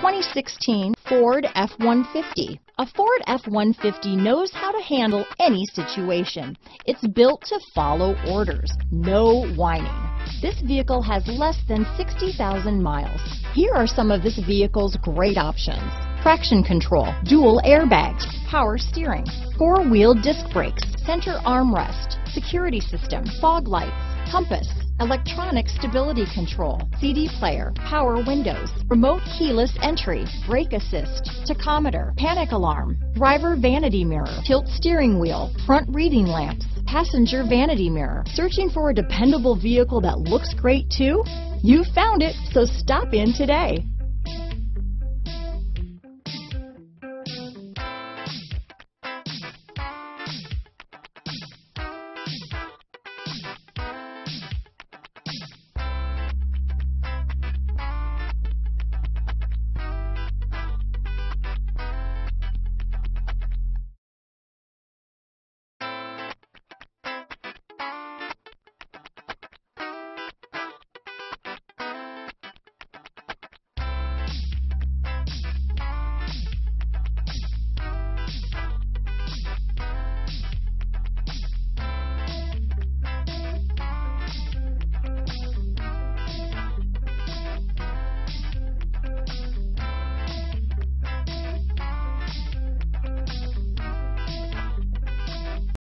2016 Ford F-150. A Ford F-150 knows how to handle any situation. It's built to follow orders, no whining. This vehicle has less than 60,000 miles. Here are some of this vehicle's great options. Traction control, dual airbags, power steering, four-wheel disc brakes, center armrest, security system, fog lights, compass, electronic stability control, CD player, power windows, remote keyless entry, brake assist, tachometer, panic alarm, driver vanity mirror, tilt steering wheel, front reading lamps, passenger vanity mirror. Searching for a dependable vehicle that looks great too? You found it, so stop in today.